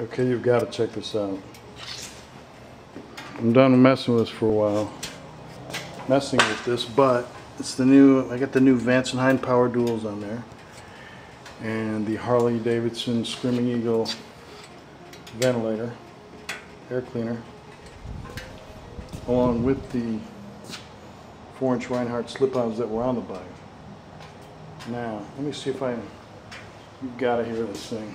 Okay, you've got to check this out. I'm done messing with this for a while. Messing with this, but it's the new, I got the new Vance and Hines Power Duals on there. And the Harley Davidson Screamin' Eagle ventilator, air cleaner. Along with the four inch Rinehart slip-ons that were on the bike. Now, let me see if I, you've got to hear this thing.